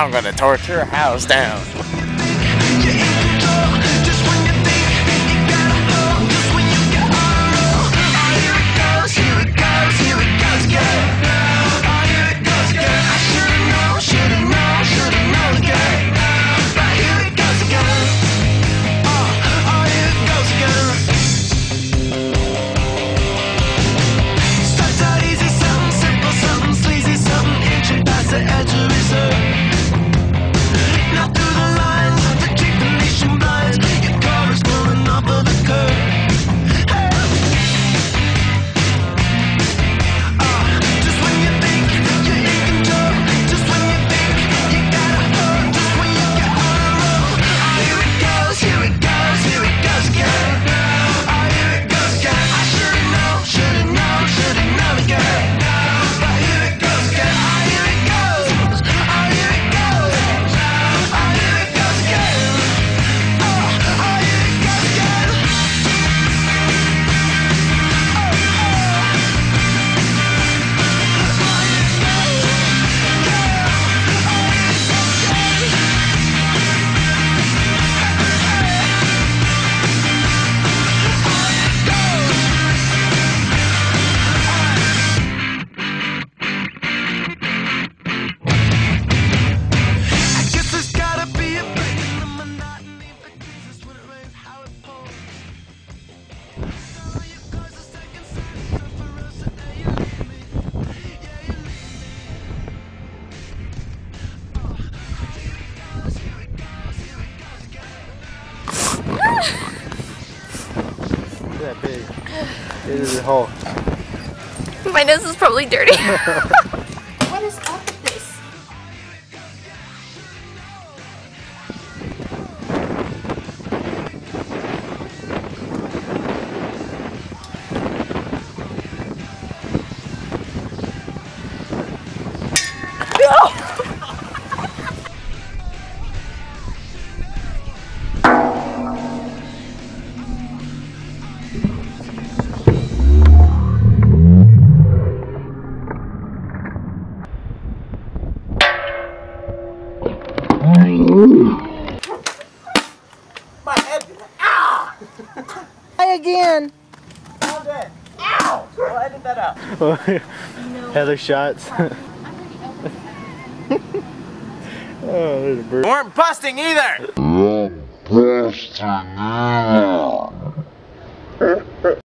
I'm gonna torture your house down. That big. It is a hole. My nose is probably dirty. Try again. Heather shots. oh, there's a bird. Weren't busting either! Boston,